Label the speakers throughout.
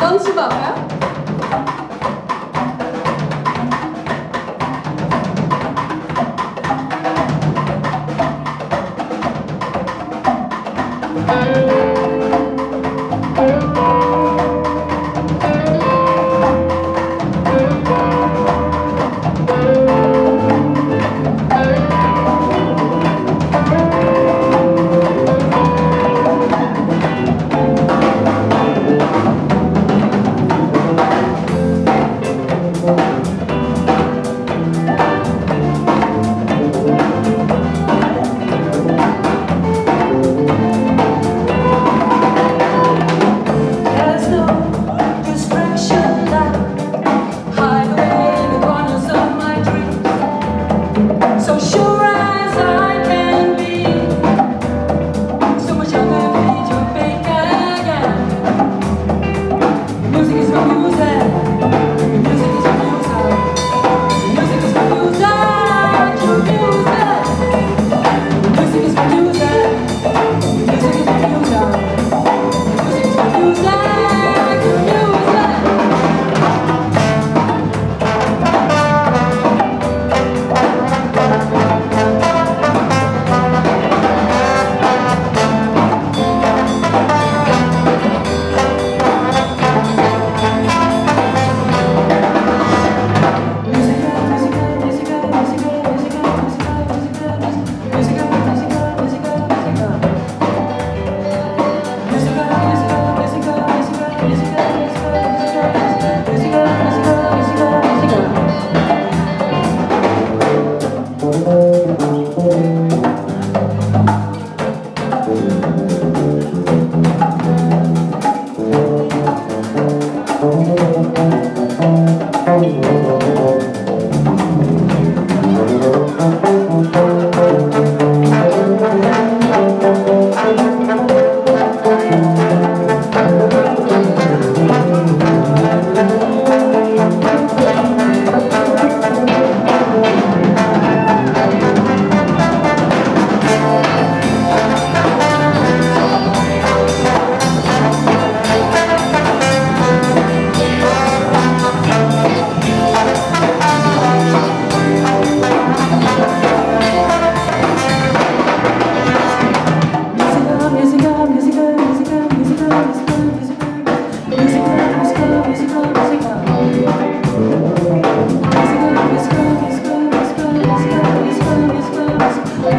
Speaker 1: 넌 친구 아파요?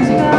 Speaker 1: 지금